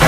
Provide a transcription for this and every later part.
looks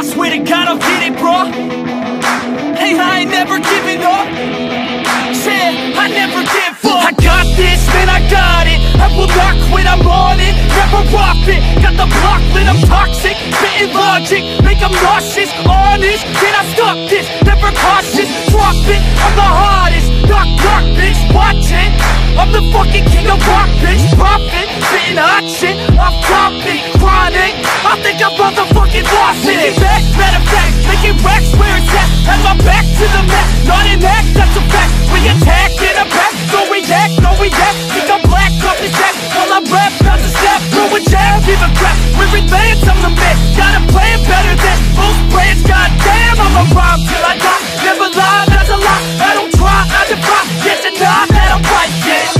I swear to God, I'll get it, bro Hey, I ain't never giving up. Yeah, I never give. I got this, man, I got it. I will not quit, I'm on it. Never profit. Got the block lit, I'm toxic. Spitting logic, make them nauseous. Honest, can I stop this? Never cautious, drop it. I'm the hottest. Knock, knock, bitch, watch it. I'm the fucking king of rock, bitch. Profit, spitting hot shit. Off topic, chronic. I think I'm motherfucking lost it. Making back, matter fact, making racks where it's at. Had my back to the mat, not an act, that's a fact. We attack in a back, so we act, no we act. Think I'm black, up his back, while I rap, bounce a throw a jab, give a crap. We're advanced, I'm the man. Got a plan better than most brands. Goddamn, I'm a rhyme till I die. Never lie, that's a lie. I don't try, I defy. Yes and nah, that I'm right. Yeah,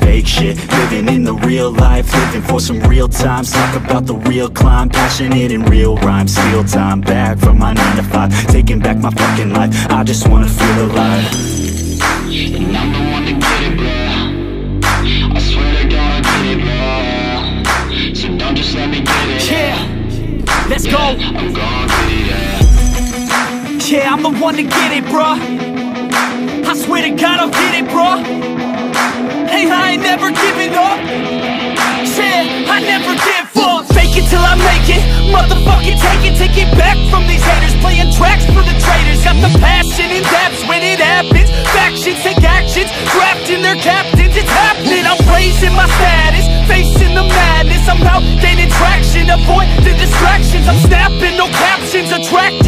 fake shit. Living in the real life, living for some real times Talk about the real climb, passionate in real rhymes. Steal time back from my 9 to 5 Taking back my fucking life, I just wanna feel alive. And I'm the one to get it, bro. I swear to God I get it, bro. So don't just let me get it. Yeah, let's go. I'm gon' get it, yeah. Yeah, I'm the one to get it, bruh. I swear to God, I'll get it, bro Hey, I ain't never giving up. Yeah, I never give up. Fake it till I make it. Motherfucking take it, take it back from these haters. Playing tracks for the traitors. Got the passion in depths when it happens. Factions take actions, drafting their captains. It's happening. I'm raising my status, facing the madness. I'm out gaining traction, avoid the distractions. I'm snapping, no captions, attracting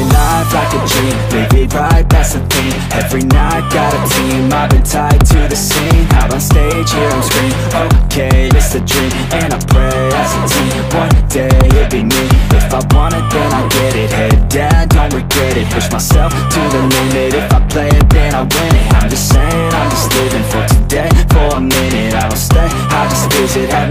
I've been tied to the scene. Out on stage, here I'm scream Okay, it's a dream. And I pray as a team One day, it'll be me. If I want it, then I get it. Head down, don't regret it. Push myself to the limit. If I play it, then I win it. I'm just saying, I'm just living for today. For a minute, I don't stay. I just visit, have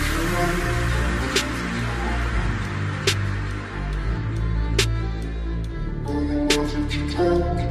ain't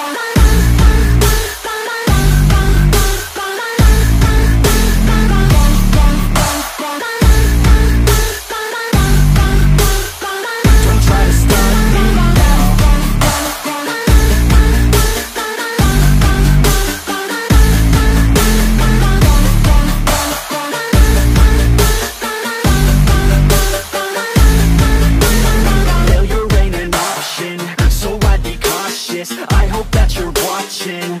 you're watching,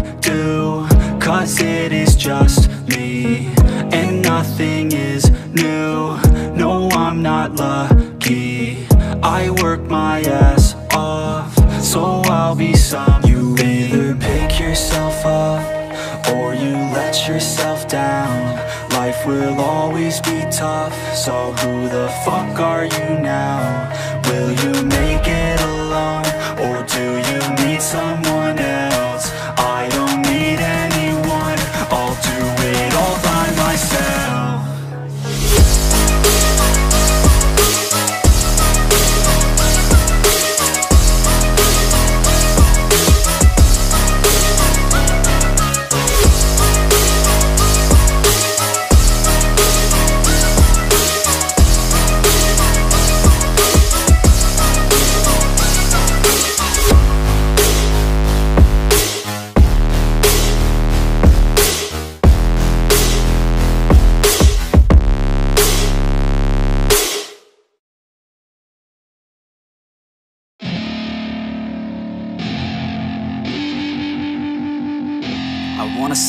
down Life will always be tough So who the fuck are you now? Will you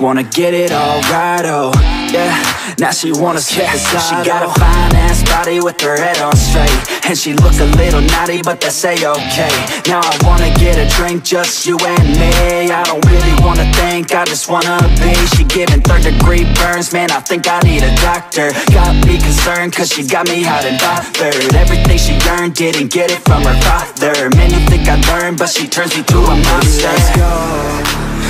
Wanna get it all right, oh yeah. Now she wanna skip yeah, She got a fine ass body with her head on straight And she look a little naughty, but that's a-okay. Now I wanna get a drink, just you and me. I don't really wanna think, I just wanna be. She giving third degree burns, man, I think I need a doctor. Got me concerned, cause she got me hot and bothered. Everything she earned, didn't get it from her father. Man, you think I learned, but she turns me to a monster. Let's go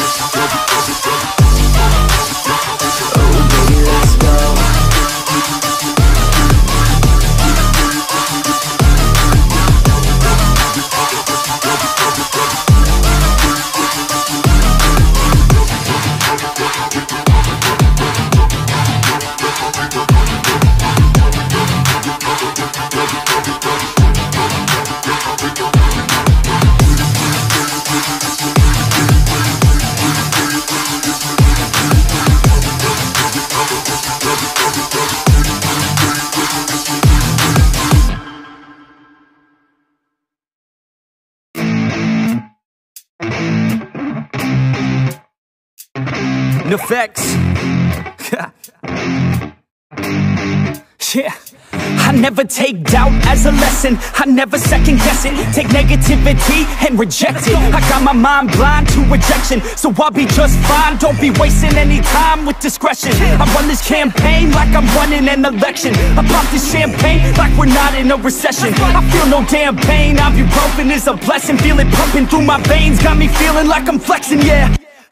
Oh Yeah. I never take doubt as a lesson. I never second guess it. Take negativity and reject it. I got my mind blind to rejection. So I'll be just fine. Don't be wasting any time with discretion. I run this campaign like I'm running an election. I pop this champagne like we're not in a recession. I feel no damn pain. I've been broken is a blessing. Feel it pumping through my veins. Got me feeling like I'm flexing, yeah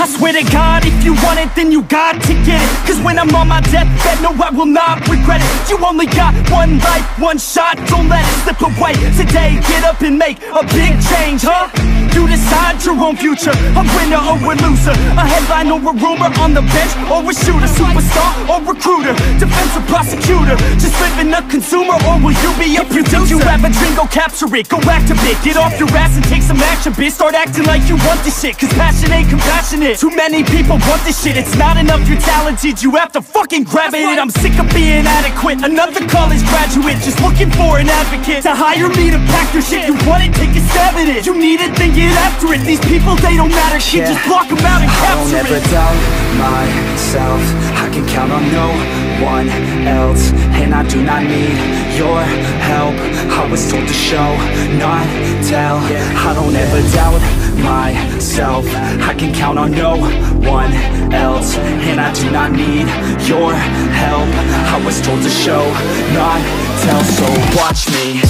I swear to God, if you want it, then you got to get it. Cause when I'm on my deathbed, no, I will not regret it. You only got one life, one shot, don't let it slip away. Today, get up and make a big change, huh? You decide your own future, a winner or a loser. A headline or a rumor, on the bench or a shooter. Superstar or recruiter, defensive prosecutor. Just living a consumer or will you be a if producer? If you have a dream, go capture it, go activate Get off your ass and take some action, bitch. Start acting like you want this shit, cause passion ain't compassionate. Too many people want this shit, it's not enough. You're talented. You have to fucking grab it, I'm sick of being adequate. Another college graduate, just looking for an advocate To hire me to pack your shit, you want it, take a stab at it. You need it, then get after it. These people, they don't matter, shit, Yeah. just block them out and I don't ever it. doubt myself. I can count on no one else And I do not need your help. I was told to show, not tell. I don't ever doubt myself. I can count on no one else And I do not need your help. I was told to show, not tell. So watch me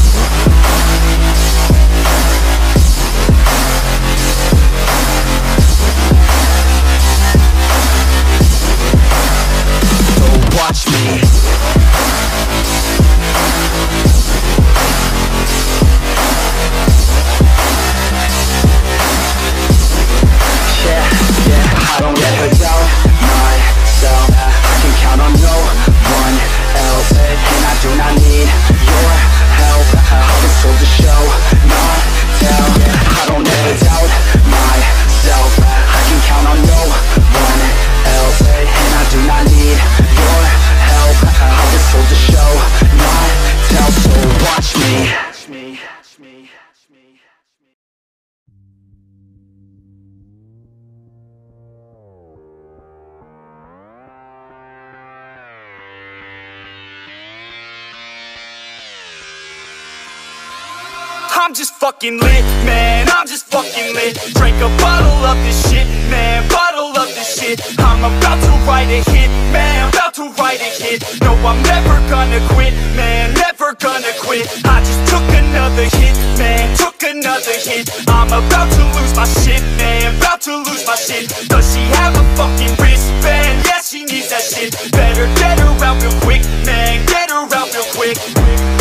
fucking lit, man, I'm just fucking lit. Drank a bottle of this shit, man, bottle of this shit. I'm about to write a hit, man, about to write a hit. No, I'm never gonna quit, man, never gonna quit. I just took another hit, man, took another hit. I'm about to lose my shit, man, about to lose my shit. Does she have a fucking wristband? Yeah, she needs that shit. Better get her out real quick, man, get her out real quick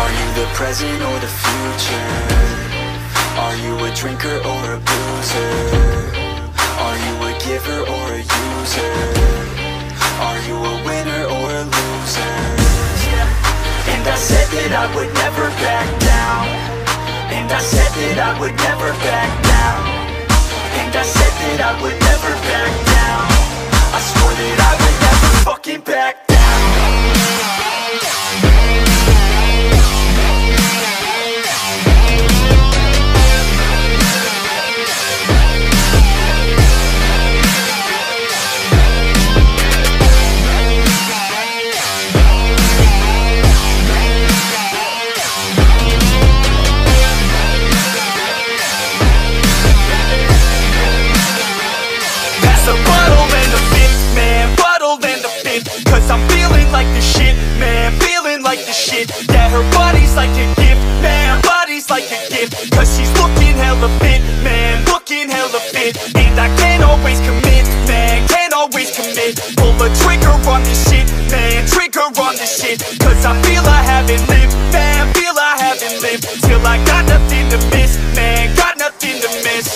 Are you the present or the future? Are you a drinker or a boozer? Are you a giver or a user? Are you a winner or a loser? And I said that I would never back down And I said that I would never back down And I said that I would never back down I swore that I would never fucking back down the shit Yeah, her body's like a gift, man Body's like a gift. Cause she's looking hella fit, man Looking hella fit. And I can't always commit, man Can't always commit. Pull the trigger on this shit, man Trigger on this shit. Cause I feel I haven't lived, man Feel I haven't lived. Till I got nothing to miss, man Got nothing to miss.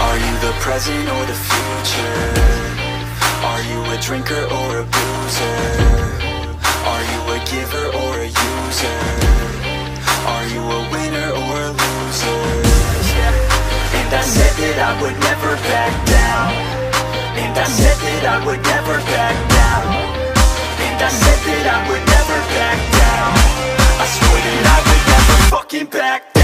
Are you the present or the future? Are you a drinker or a boozer? Are you a giver or a user? Are you a winner or a loser? And I said that I would never back down. And I said that I would never back down. And I said that I would never back down. I swore that I would never fucking back down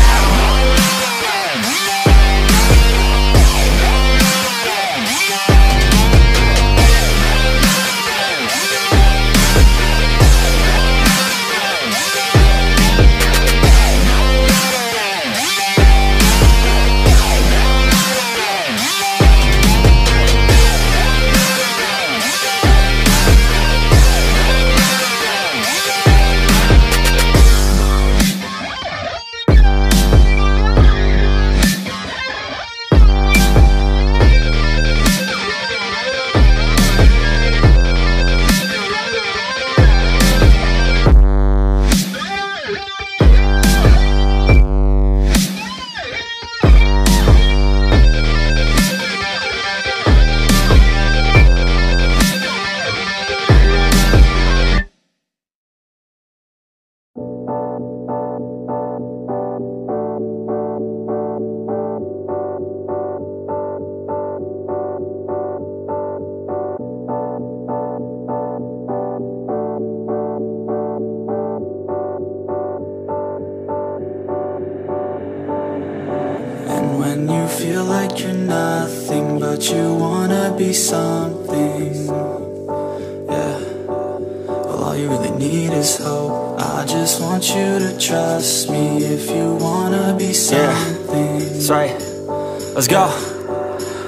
when you feel like you're nothing, but you wanna be something, yeah. Well, all you really need is hope. I just want you to trust me if you wanna be something. That's right. Let's go.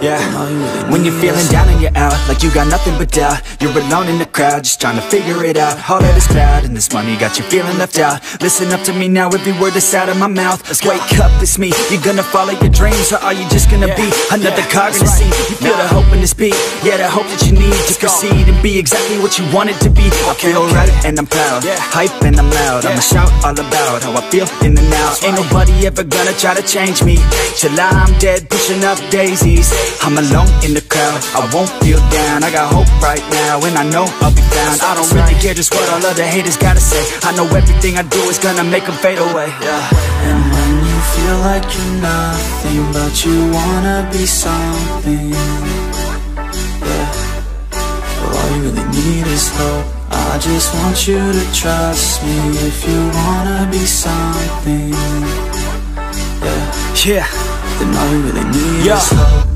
Yeah. All you really When you're feeling down and you're out, like you got nothing but doubt, you're alone in the crowd, just trying to figure it out. All of this cloud and this money got you feeling left out. Listen up to me now, every word that's out of my mouth. Let's Wake up, it's me. You're gonna follow your dreams, or are you just gonna be another Yeah, cog in the right. You feel the hope in this beat, yeah, the hope that you need to proceed and be exactly what you want it to be. I feel okay. right and I'm proud, Yeah. hype and I'm loud. I'ma shout all about how I feel in the now. Ain't nobody ever gonna try to change me till I'm dead, pushing up daisies. I'm alone in the crowd, I won't feel down. I got hope right now, and I know I'll be found. I don't really care just what all other haters gotta say. I know everything I do is gonna make them fade away. Yeah. And when you feel like you're nothing, but you wanna be something, yeah. Well, all you really need is hope. I just want you to trust me if you wanna be something, yeah. Yeah. Then all you really need Yeah. is hope.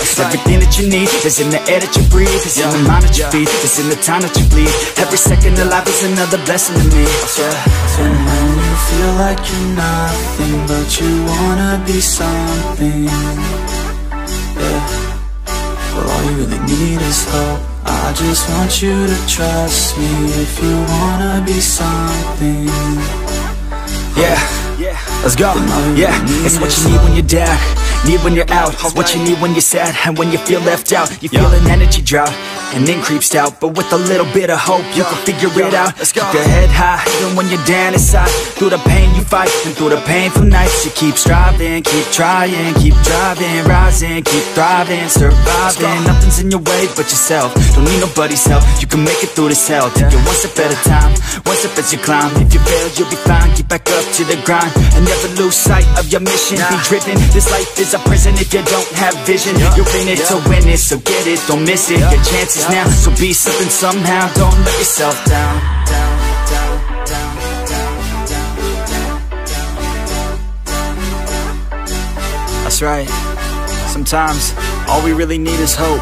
Everything that you need is in the air that you breathe It's in the mind that you feed, it's in the time that you bleed Every second of life is another blessing to me yeah. And when you feel like you're nothing, but you wanna be something, yeah. Well, all you really need is hope. I just want you to trust me if you wanna be something. Yeah, yeah. Let's go. Yeah, it's what you need when you're down. Need when you're out. It's what you need when you're sad. And when you feel left out. You feel an energy drought. And then creeps out. But with a little bit of hope, you can figure it out. Let's Keep your head high. Even when you're down inside. Through the pain you fight. And through the painful nights, you keep striving. Keep trying. Keep driving. Rising. Keep thriving. Surviving. Nothing's in your way but yourself. Don't need nobody's help. You can make it through this hell. Take it one step at a time. One step as you climb. If you fail, you'll be fine. Get back up to the grind. And never lose sight of your mission. Be driven. This life is a prison if you don't have vision. You're in it to win it, so get it. Don't miss it. Your chances now. So be something somehow. Don't let yourself down. down, down, down, down, down, down. That's right. Sometimes all we really need is hope.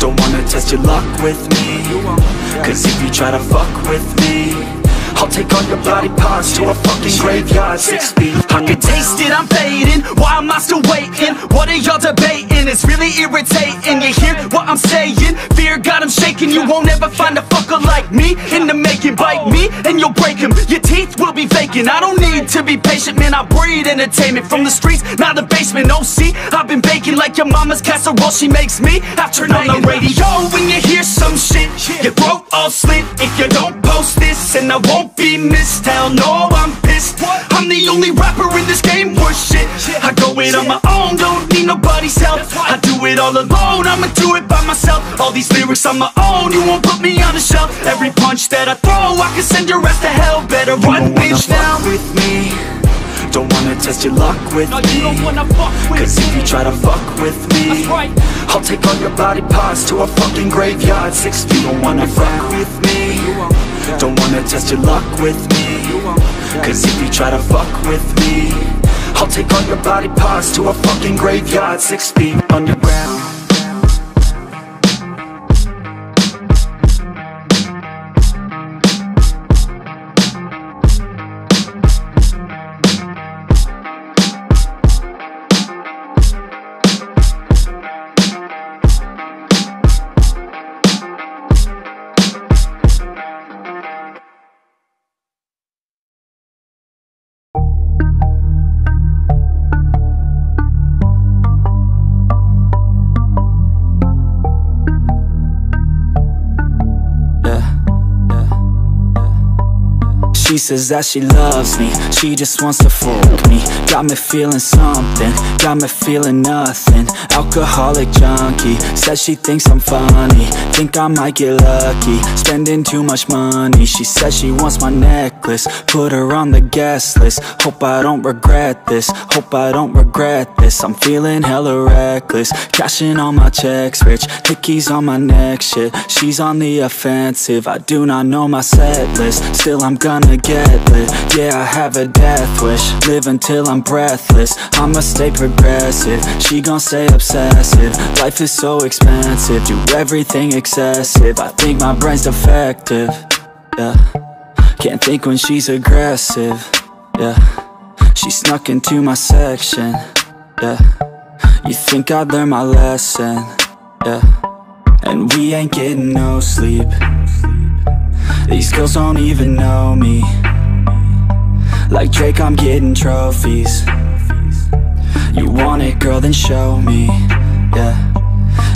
Don't wanna test your luck with me. Cause if you try to fuck with me I'll take all your body parts to a fucking graveyard Six feet I can taste it, I'm fading. Why am I still waiting? What are y'all debating? It's really irritating. You hear what I'm saying? Fear got him shaking. You won't ever find a fucker like me in the making. Bite me and you'll break him. Your teeth will be vacant. I don't need to be patient, man. I breed entertainment from the streets, not the basement. Oh, see, I've been baking like your mama's casserole. She makes me. I turn on the radio when you hear some shit. Your throat all slit if you don't post this, and I won't be missed. Hell no, I'm pissed. What? I'm the only rapper in this game worth shit. I go it on my own, don't need nobody's help. I do it all alone, I'ma do it by myself. All these lyrics on my own, you won't put me on the shelf. Every punch that I throw, I can send your ass to hell. Better run, Don't wanna bitch, now. with me Don't wanna test your luck with No, me you don't wanna fuck with Cause if you try to fuck with me That's right. I'll take all your body parts to a fucking graveyard Six feet Don't wanna fuck with me Don't wanna test your luck with me. Cause if you try to fuck with me I'll take all your body parts to a fucking graveyard. Six feet underground says that she loves me, she just wants to fuck me. Got me feeling something, got me feeling nothing. Alcoholic junkie, says she thinks I'm funny. Think I might get lucky, spending too much money. She says she wants my put her on the guest list. Hope I don't regret this, hope I don't regret this. I'm feeling hella reckless, cashing all my checks rich. Hickeys on my neck, shit, she's on the offensive. I do not know my set list, still I'm gonna get lit. Yeah, I have a death wish, live until I'm breathless. I'ma stay progressive, she gon' stay obsessive. Life is so expensive, do everything excessive. I think my brain's defective, yeah Can't think when she's aggressive, yeah. She snuck into my section, yeah. You think I'd learn my lesson, yeah. And we ain't getting no sleep. These girls don't even know me. Like Drake, I'm getting trophies. You want it, girl, then show me, yeah